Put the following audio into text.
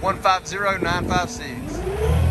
150956.